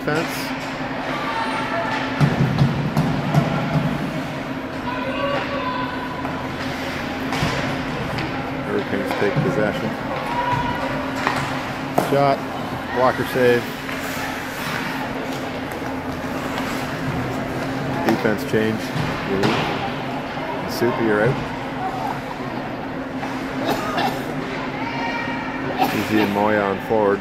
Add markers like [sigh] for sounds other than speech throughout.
defense. Hurricanes take possession. Shot, blocker save. Defense change. Soupy, you're out. Easy and Moya on forward.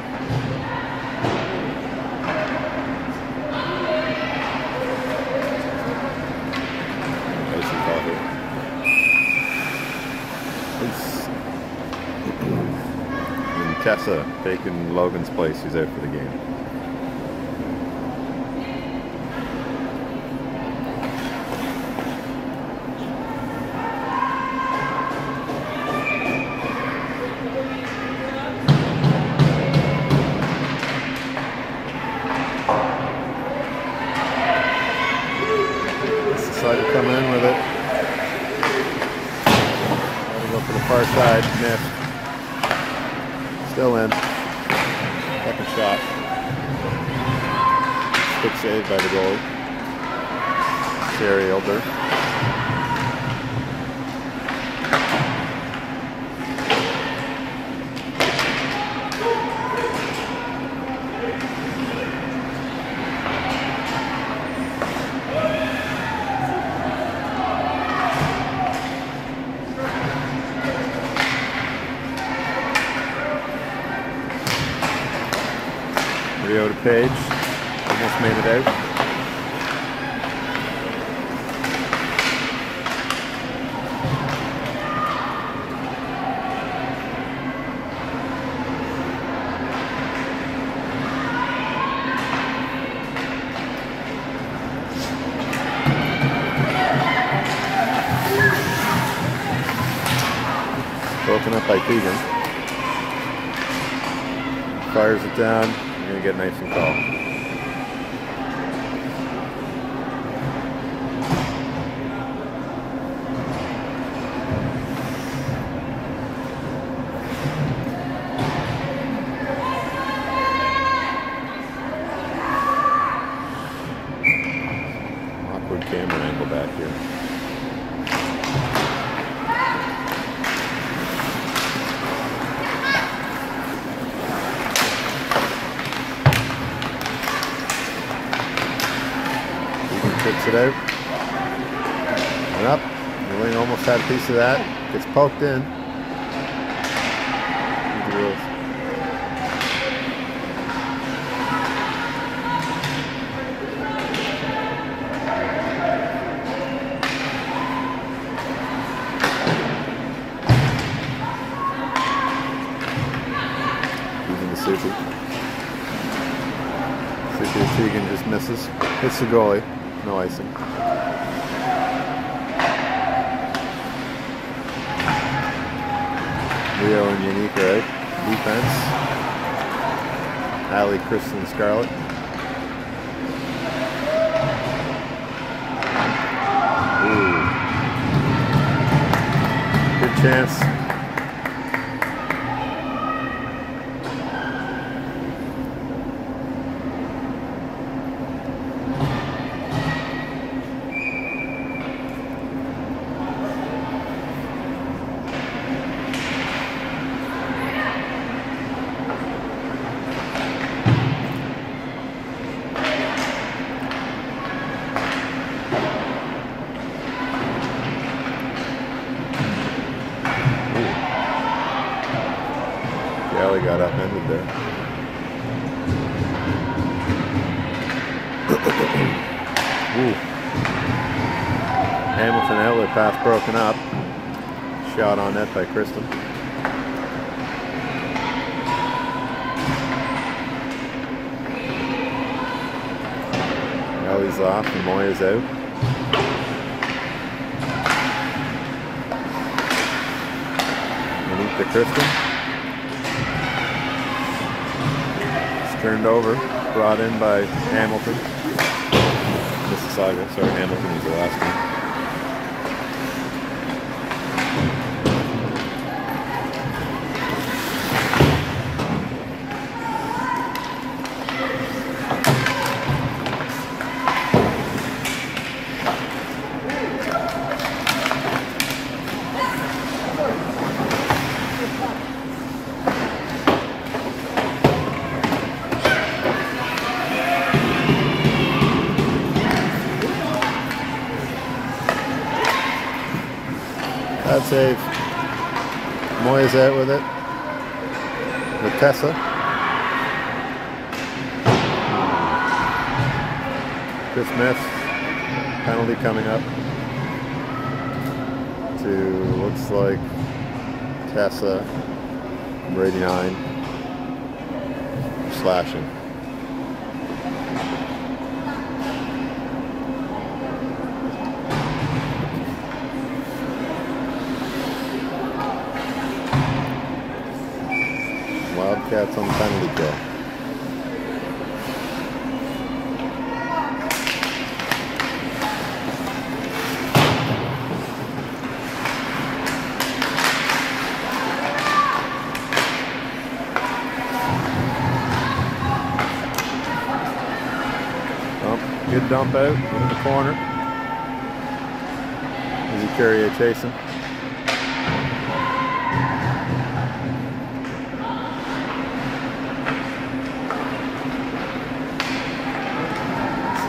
Tessa taking Logan's place. He's out for the game. to that. Gets poked in. Kristen Scarlett. By Kristen. Ellie's off and Moya's out. to Kristen. It's turned over, brought in by Hamilton. Mississauga, sorry, Hamilton was the last one. Save. Moya's out with it. With Tessa. Chris Smith. Penalty coming up. To looks like Tessa. Number 89. Slashing. Dump out in the corner. Easy carry chasing.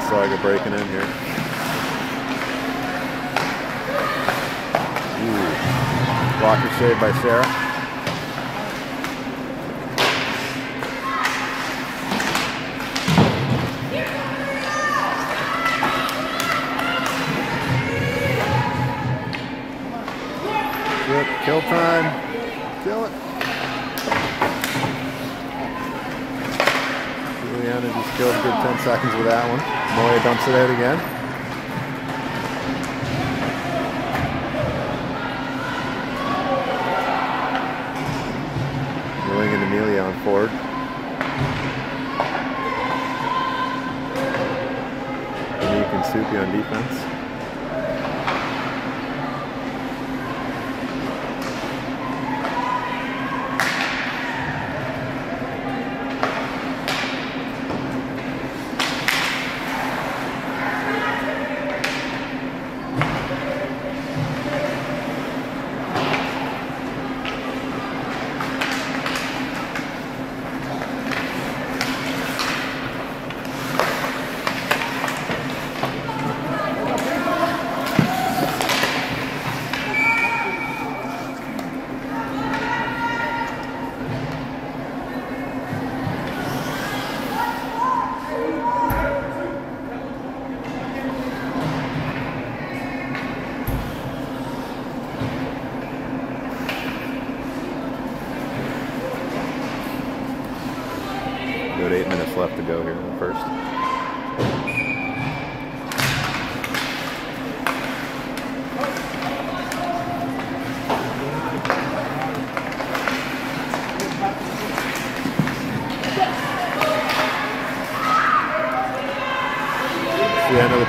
Saga breaking in here. Ooh. Blocker saved by Sarah. Seconds with that one. Moya dumps it out again.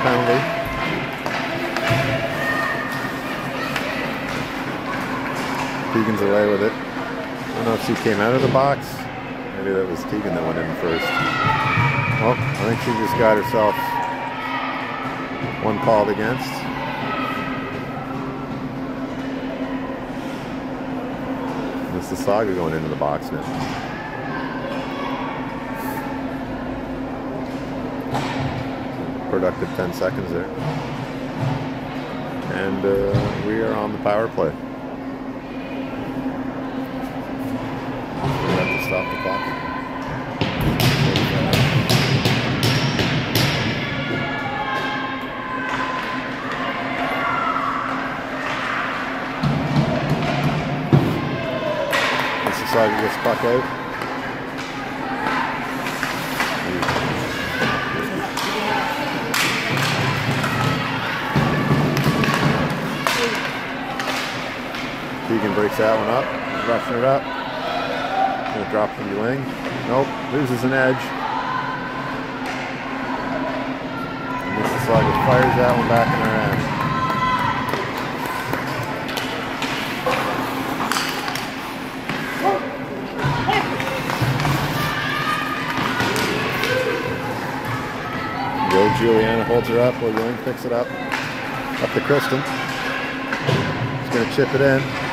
Penalty. Keegan's away with it. I don't know if she came out of the box Maybe that was Tegan that went in first. Well, I think she just got herself one called against. Mississauga going into the box now. productive 10 seconds there. And uh, we are on the power play. We have to stop the clock. This is how you get stuck out. That one up, rushing it up. Gonna drop from the wing. Nope, loses an edge. Mississauga fires that one back in our end. Joe Juliana holds her up while Wing picks it up. Up to Kristen. He's going to chip it in.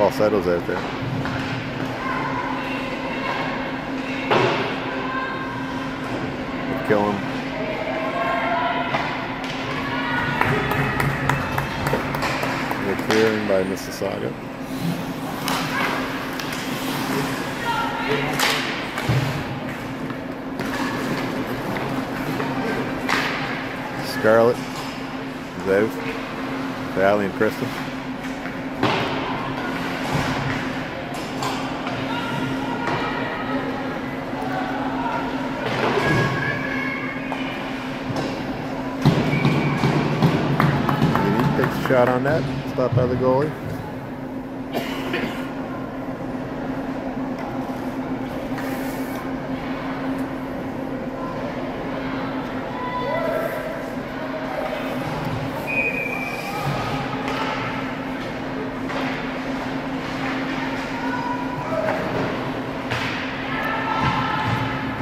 Falsettos out there. Kill him. The clearing by Mississauga. Scarlett is out. Valley and Crystal. Shot on that. Stopped by the goalie.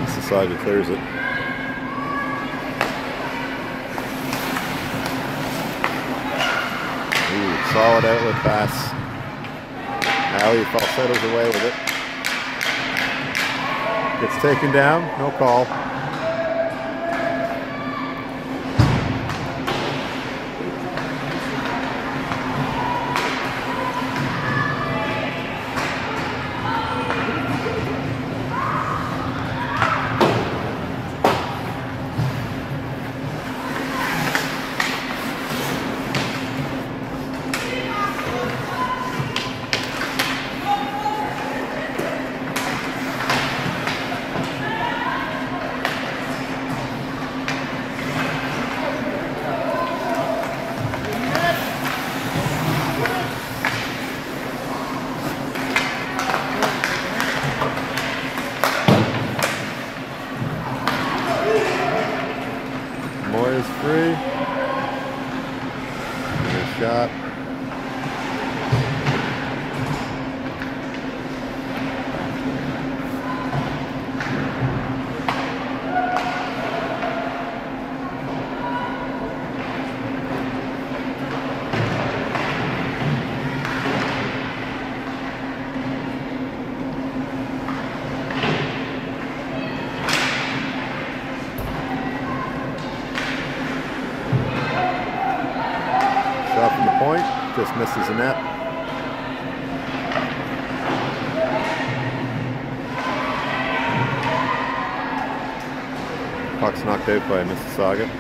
Mississauga clears it. Pass. Alley falsettos away with it. Gets taken down, no call. Puck's knocked out by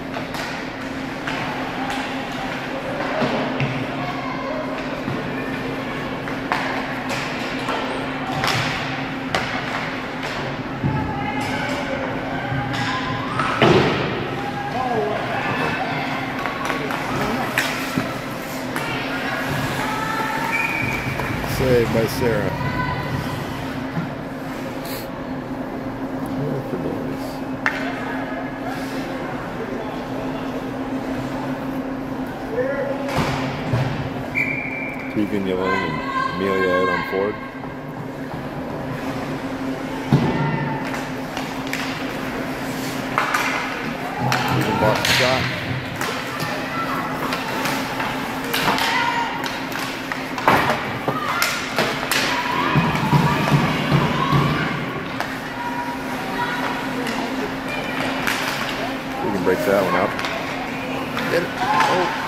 Get it. Oh.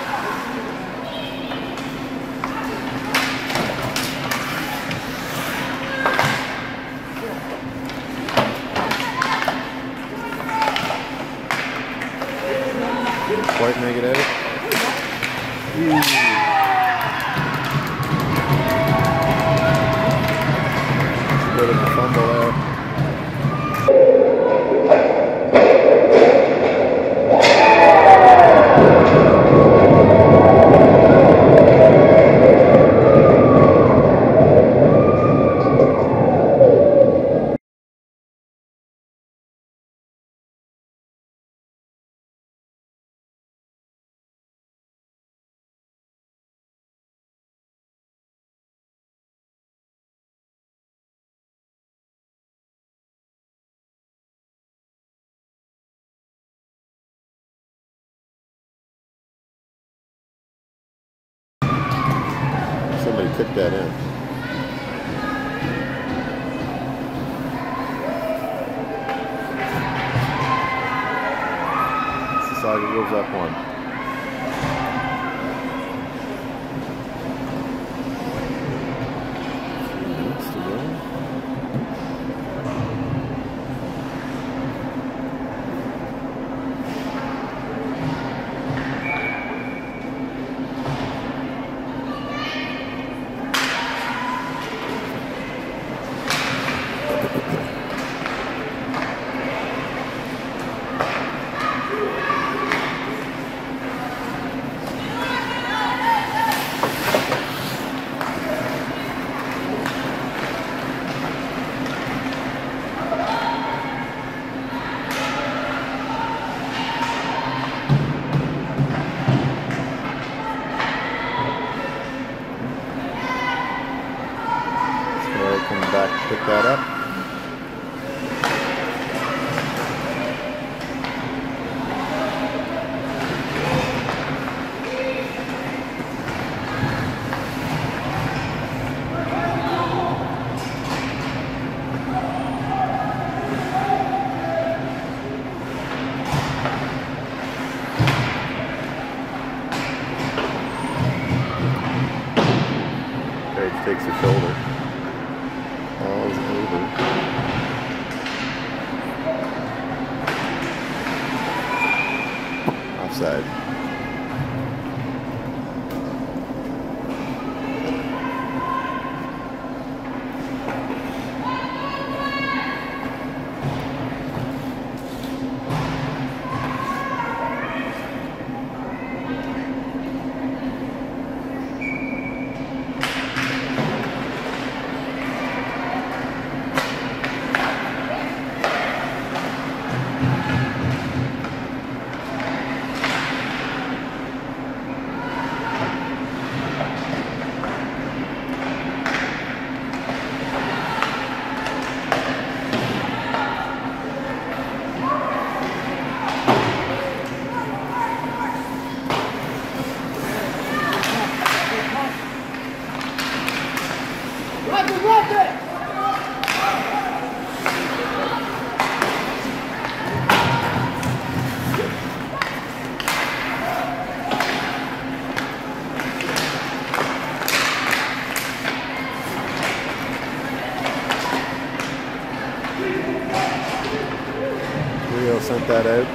Rio sent that out.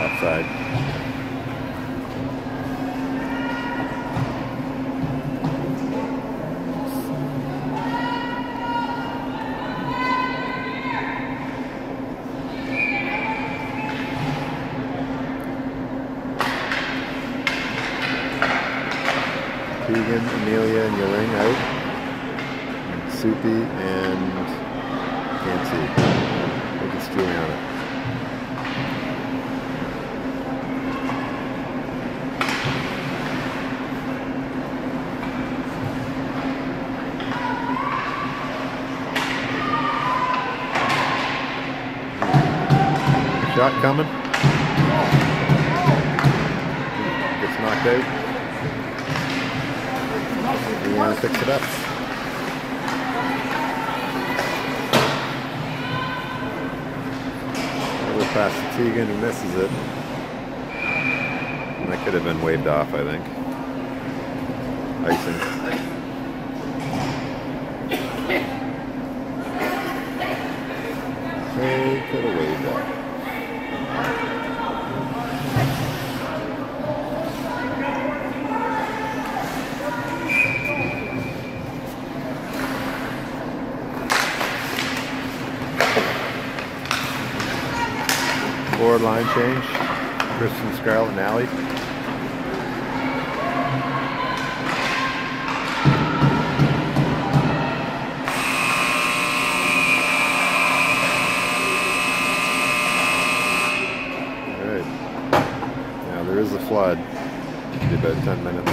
Offside. Keegan, Amelia, and Yering out. And Soupy and can't see. I think it's Juliana. Shot coming. Gets knocked out. Juliana picks it up. Over past Tegan who misses it. And that could have been waved off, I think. Icing. They could have waved that. Forward line change. Kristen Scarlett and Allie. There is a flood. Be about 10 minutes.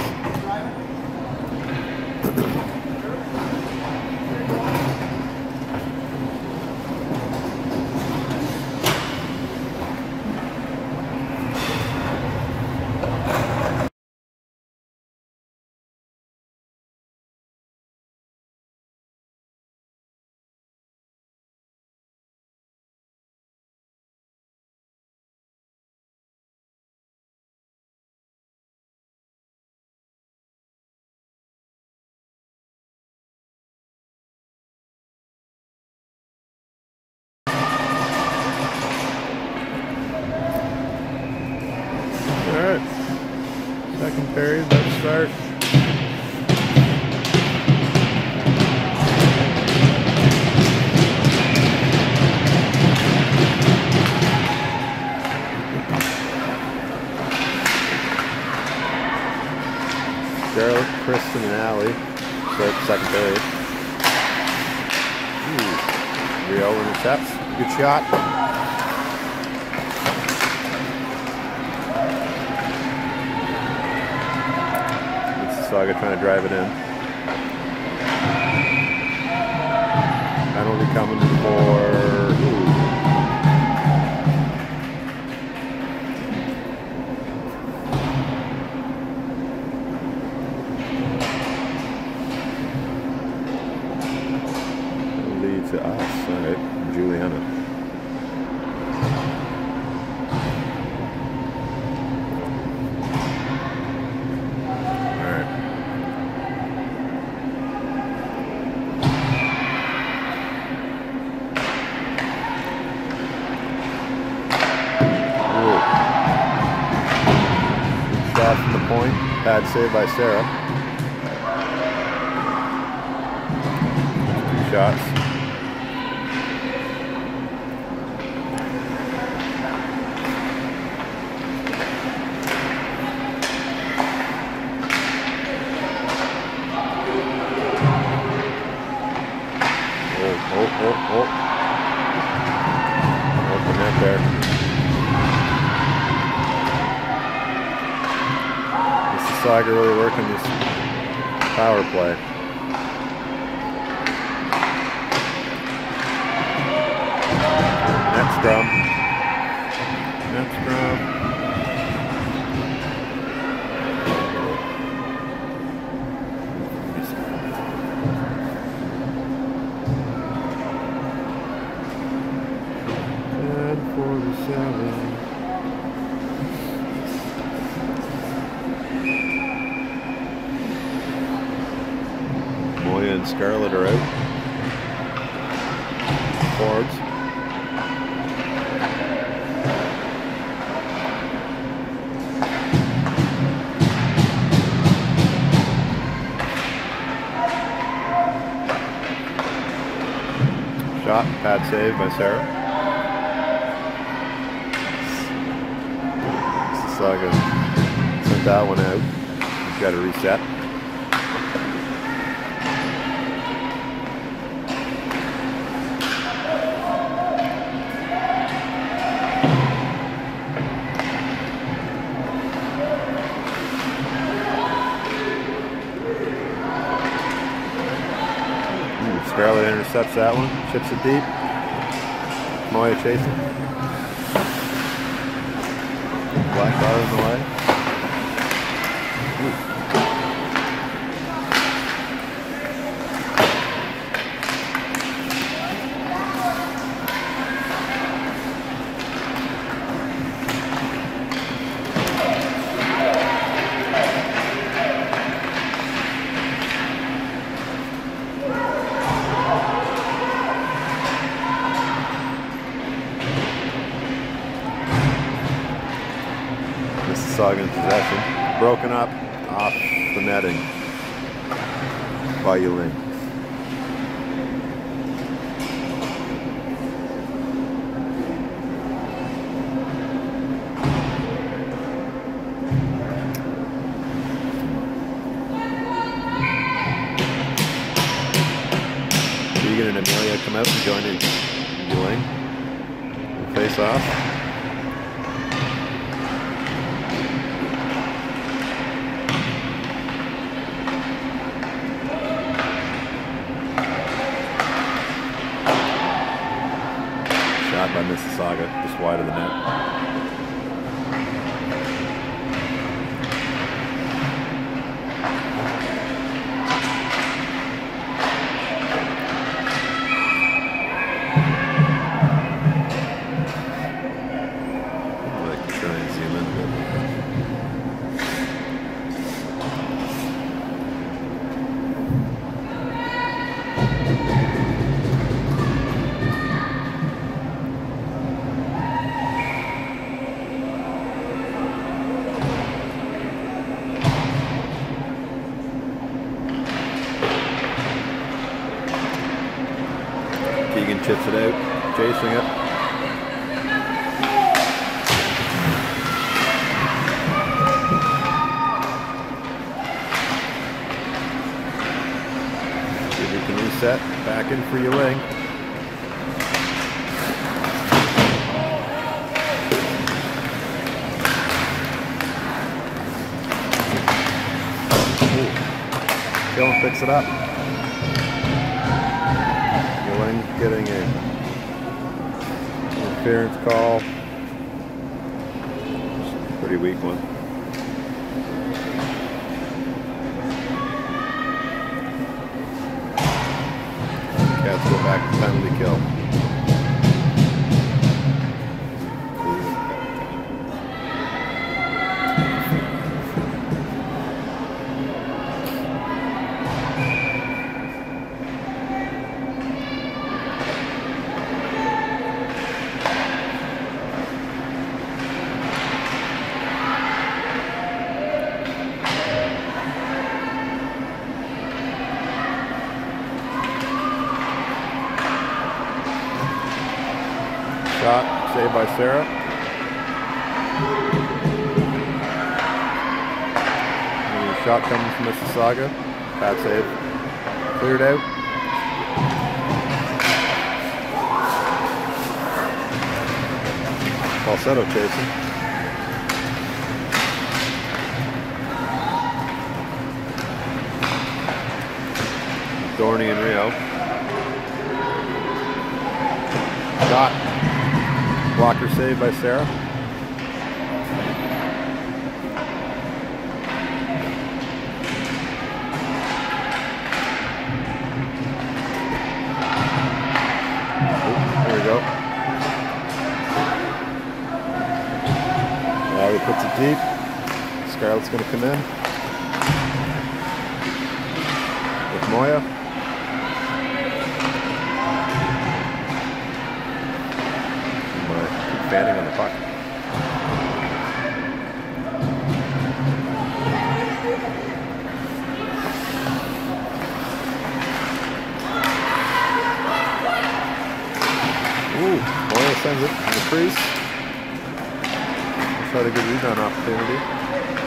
Shot. Mississauga trying to drive it in. Shot from the point. Bad save by Sarah. Two shots. Mississauga really working this power play. Net scrum. Save by Sarah. Saga sent that one out. He's got to reset. Ooh, Scarlett intercepts that one, chips it deep. Moya chasing. Black bar in the way. Ooh. Chasing it. See if we can reset. Back in for Yuling. Dylan picks it up. getting a interference call. Pretty weak one. Cats go back to penalty kill. From Bad save. Cleared out. Falsetto chasing. Dorney and Rio. Shot. Blocker saved by Sarah. We go. He puts it deep. Scarlett's going to come in. With Moya. fanning on the puck. To good rebound opportunity.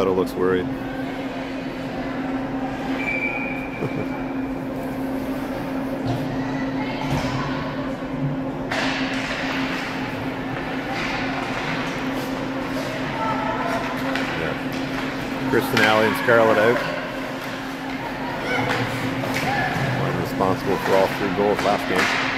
Falsetto looks worried. Kristen Allie and Scarlett out. One responsible for all three goals last game.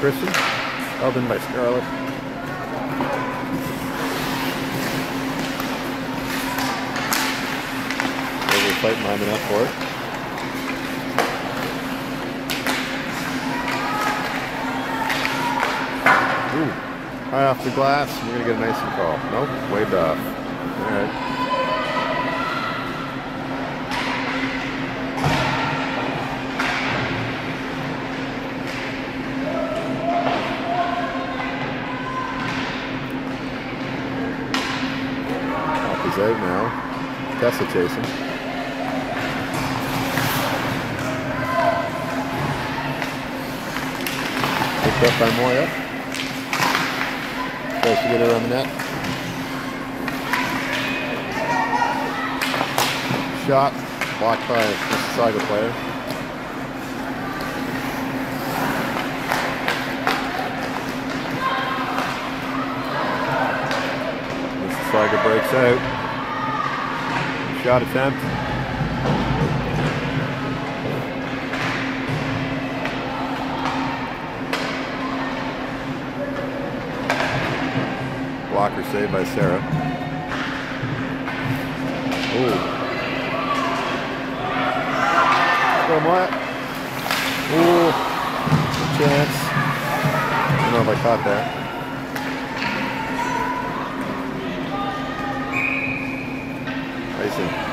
Broken up by Kristen. Held in by Scarlett. Over fight lining up for it. Ooh. High off the glass. We're gonna get a nice and call. Nope, waved off. Alright. Off his out Chasing. Picked up by Moya. Tries to get her on the net. Shot. Blocked by a Mississauga player. Mississauga breaks out. Shot attempt. Blocker saved by Sarah. Ooh. From what? Ooh. Chance. I don't know if I caught that. Icing.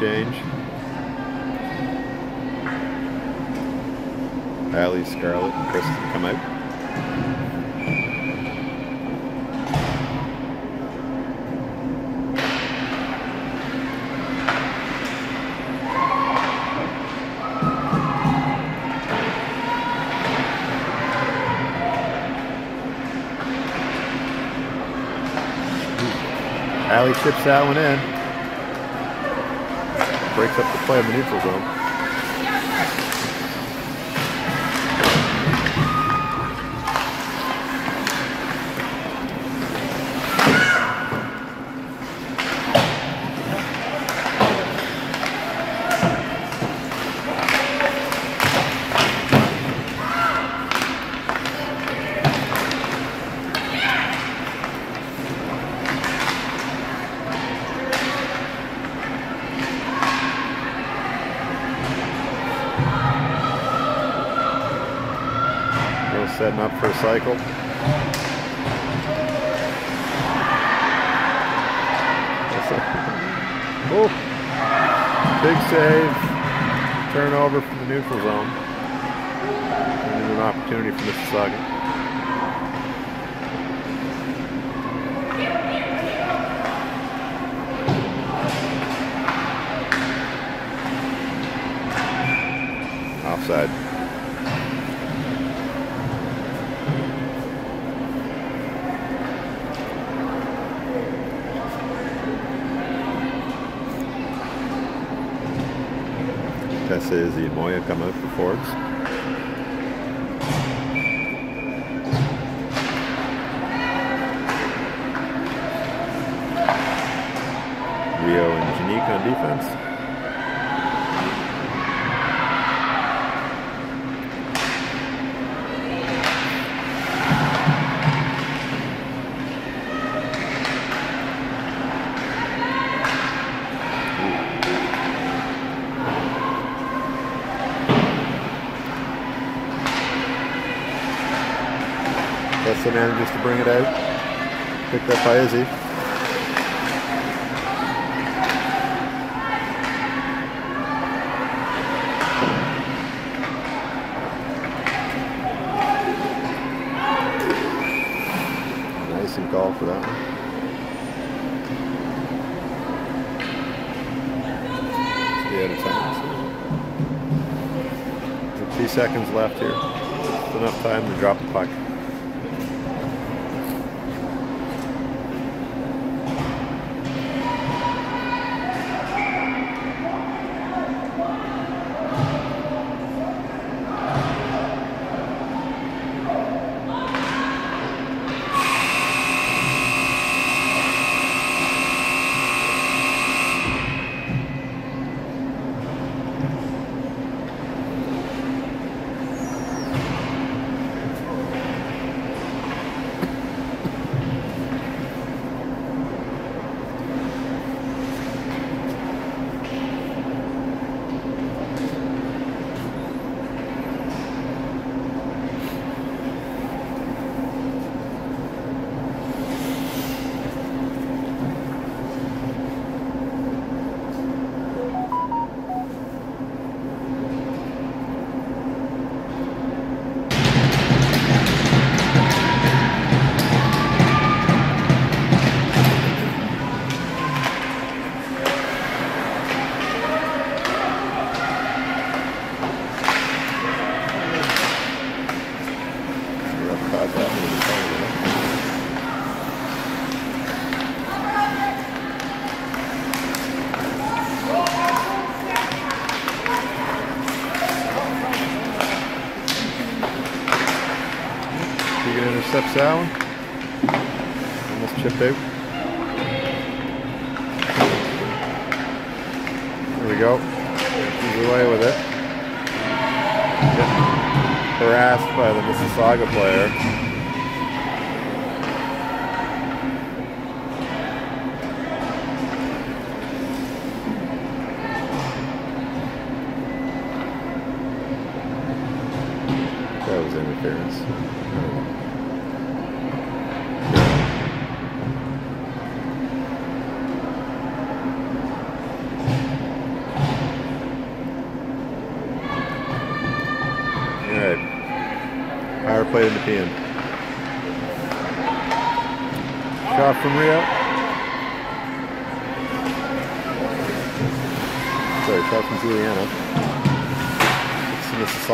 Change. Allie, Scarlett, and Kristen come out. Allie chips that one in. Breaks up the play in the neutral zone. Cycle. [laughs] Oh, big save. Turnover from the neutral zone. And an opportunity for Mississauga. Offside. Izzy, and Moya come out for Fords. Rio and Janique on defense. Tessa manages to bring it out. Picked up by Intercepts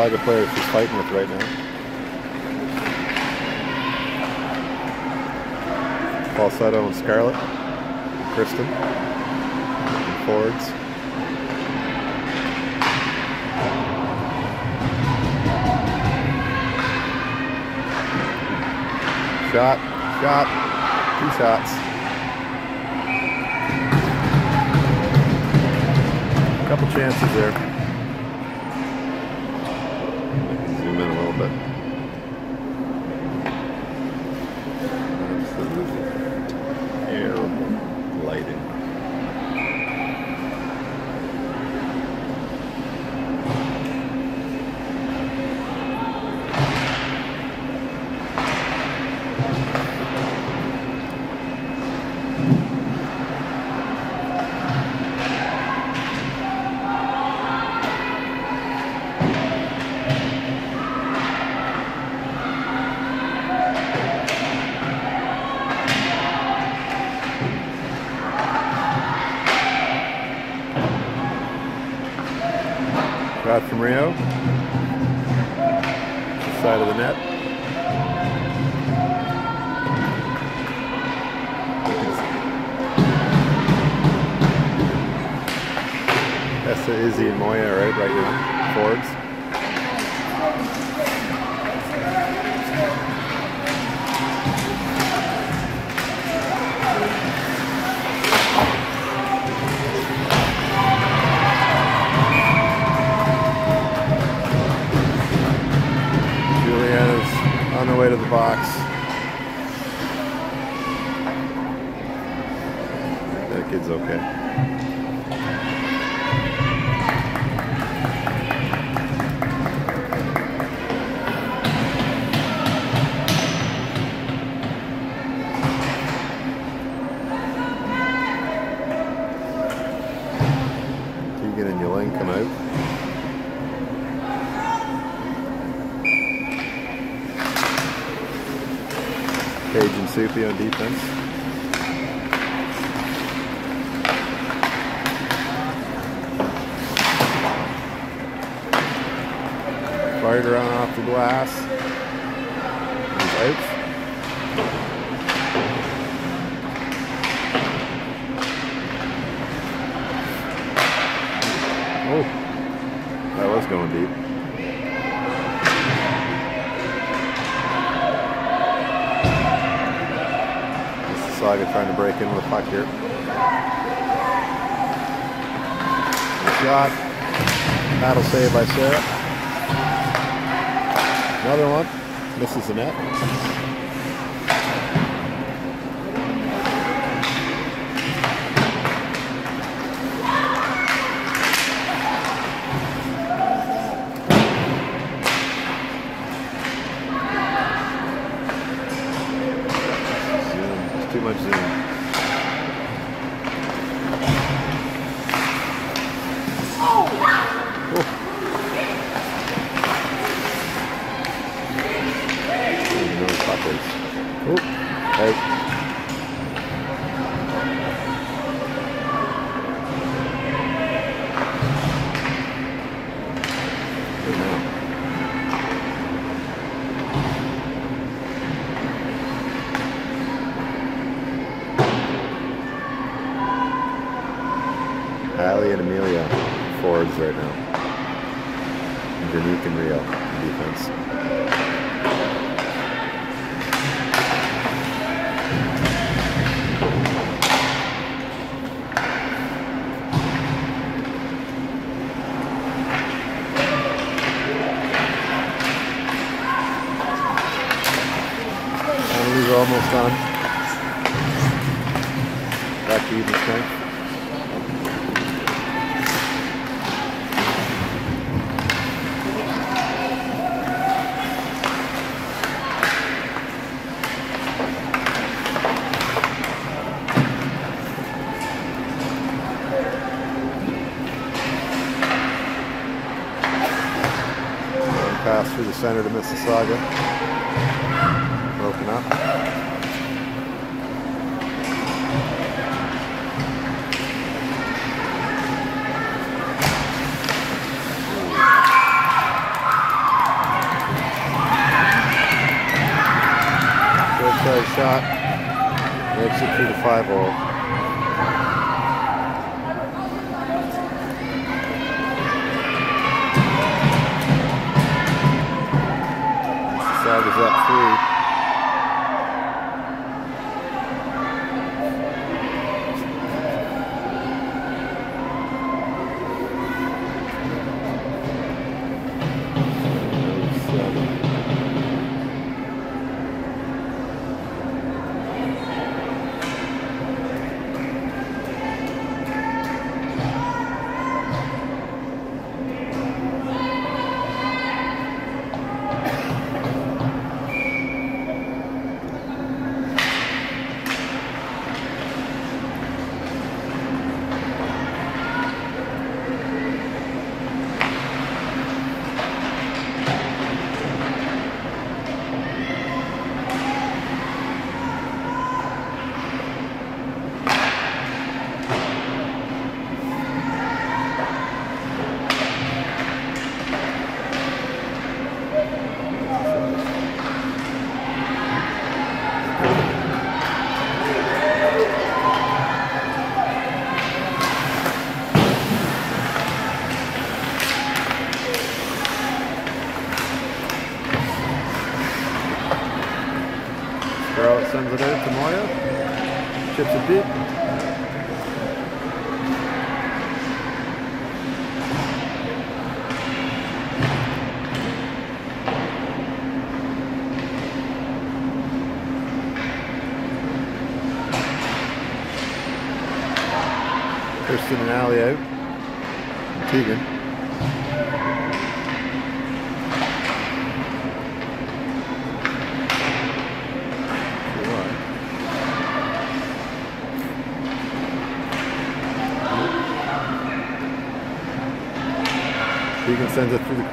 The player she's fighting with right now. Falsetto and Scarlett. Kristen. And Fords. Shot, shot, two shots. Couple chances there. Zoom in a little bit. Keegan and come out. Page and Soupy on defense. Fired around off the glass. He's out. Trying to break in with a puck here. Good shot. Battle save by Sarah. Another one. Misses the net.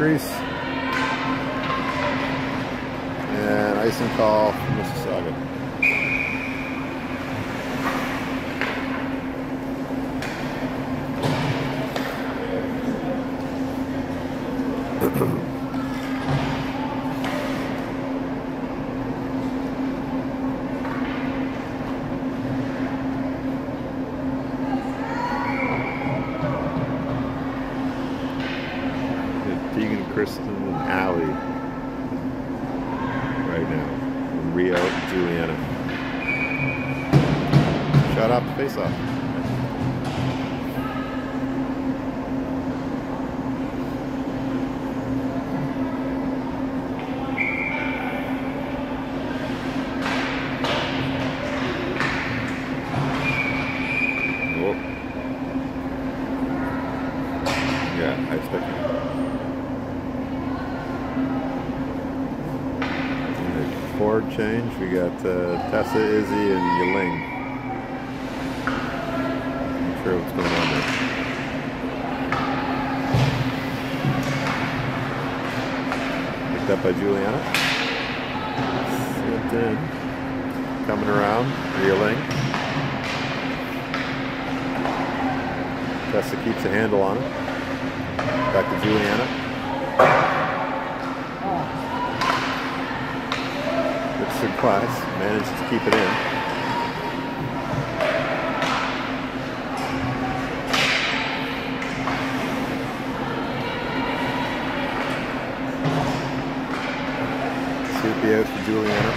Sends it through the crease. And icing call from Mississauga. It's Tegan, Kristen, and Allie right now. And Rio and Juliana. Shot off the face off. Oh. Yeah, I expect it. Alright, Forward change, we got uh, Tessa, Izzy, and Yaling. Not sure what's going on there. Picked up by Juliana. Slipped in. Coming around, reeling. Tessa keeps a handle on it. Back to Juliana. Class. Managed to keep it in. Soupy out for Juliana.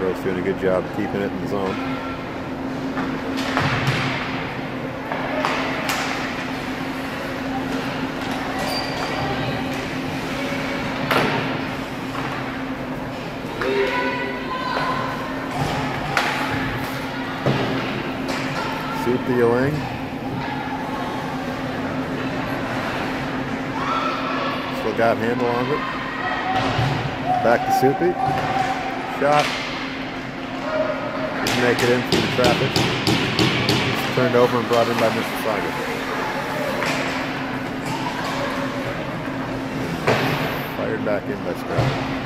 Bro's doing a good job keeping it Got handle on it. Back to Soupy. Shot. Didn't make it in through the traffic. Turned over and brought in by Mississauga. Fired back in by Stratton.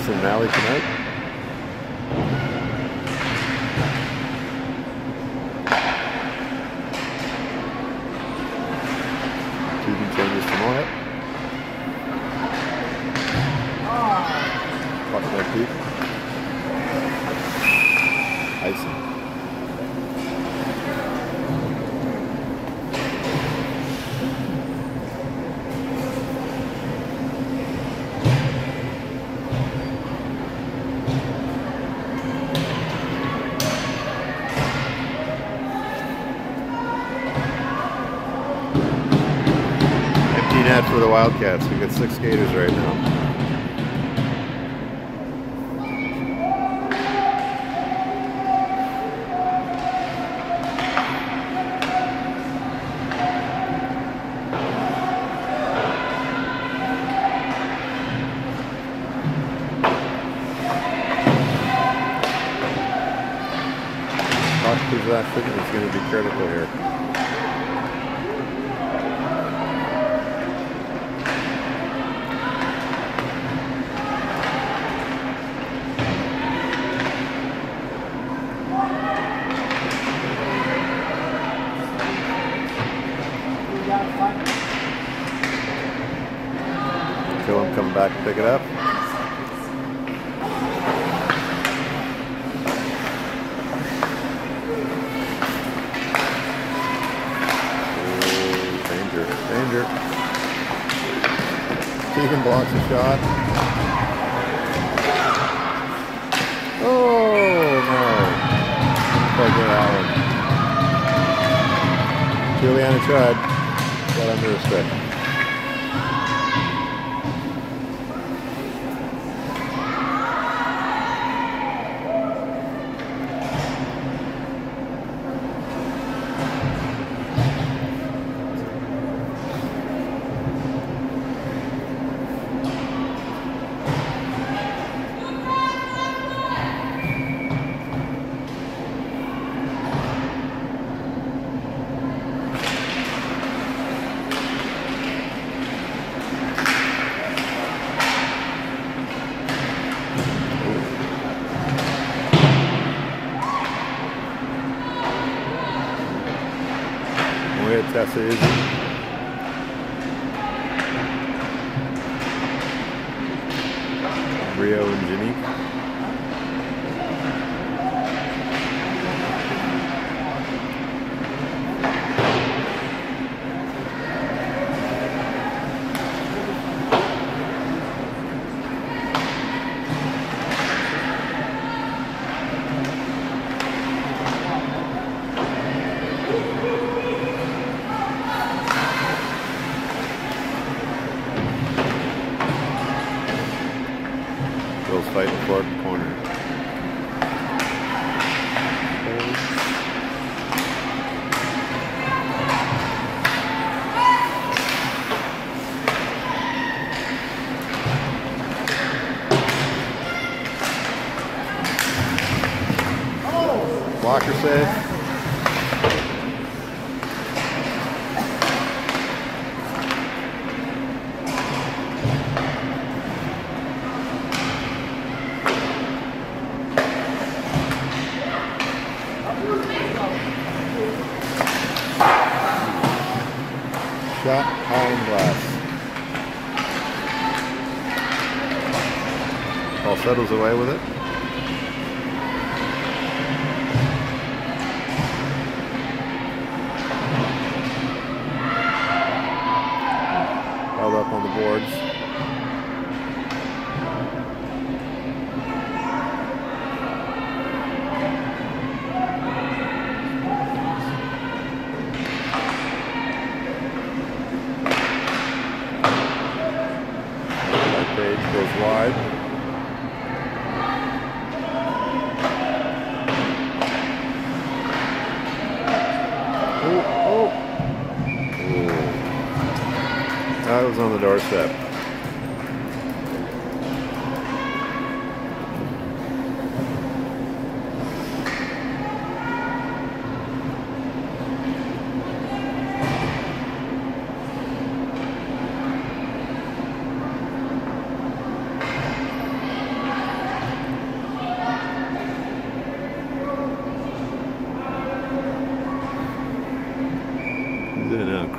Kristen Malley tonight. Keegan changes to Moët. Watch that deep. Icing. 15 net for the Wildcats. We got six skaters right now. Talk to that is going to be critical here. Away with it.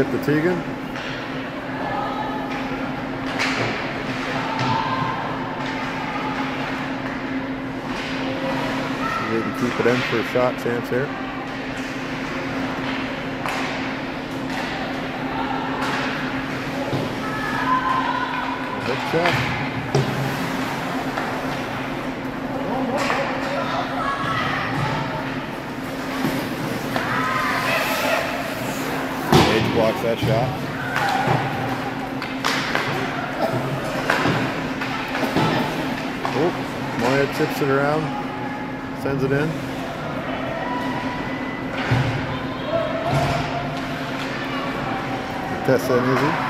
Chip the Tegan. Maybe keep it in for a shot chance here. Around, sends it in. Tessa and Izzy.